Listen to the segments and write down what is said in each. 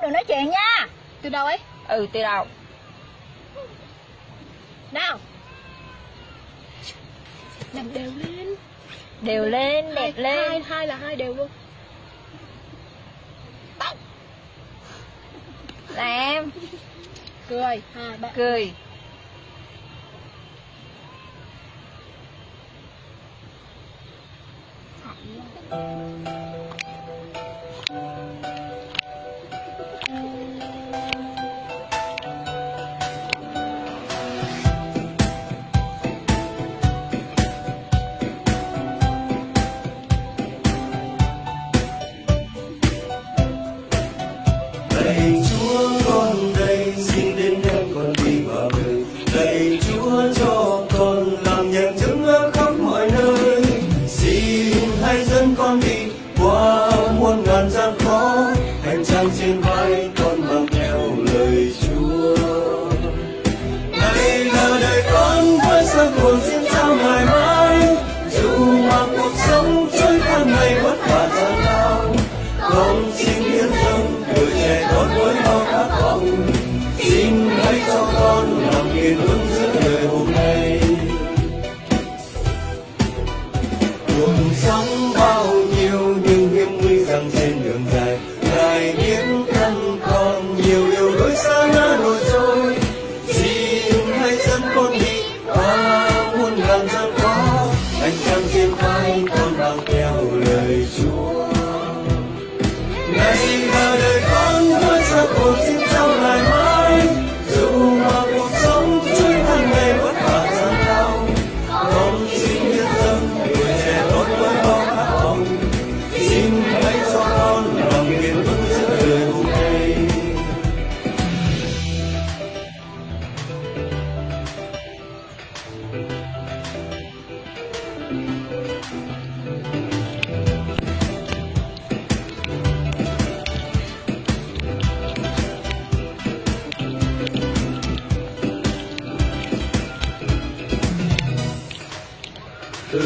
không được nói chuyện nha. Từ đâu ấy? ừ từ đầu Nào. Làm đều lên. đều lên đẹp hai, lên. Hai, hai là hai đều luôn. Làm. Cười. Hai, ba. Cười Lạy Chúa, con đây xin đến em con đi vào đời. Lạy Chúa, cho con làm nhân chứng ở khắp mọi nơi. Xin hãy dẫn con đi qua muôn ngàn gian khó. Hành trang trên vai con mang theo lời Chúa. Đây là đời con với giấc hồn xin trao ngày mai. Dù mà cuộc sống trôi qua ngày vất vả gian lao con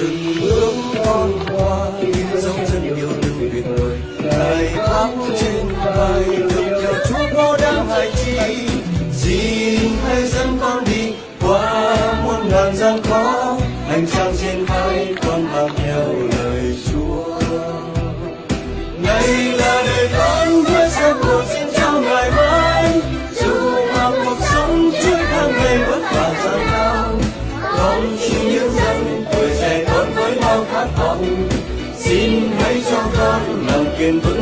từng bước con qua dòng chân yêu đừng tuyệt vời lại khắp trên vai được theo chúa vô đang hài chi xin hãy dẫn con đi qua muôn ngàn gian khó hành trang trên kiên vững.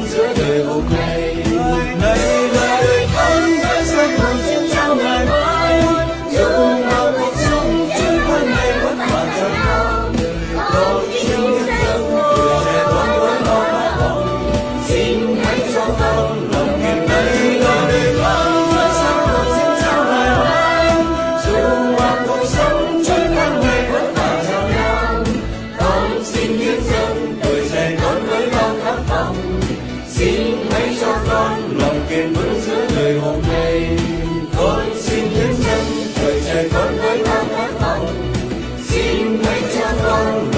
kiên vững giữa đời hôm nay. Con xin hiến dâng trời trời con với bao khát vọng. Xin hãy cho con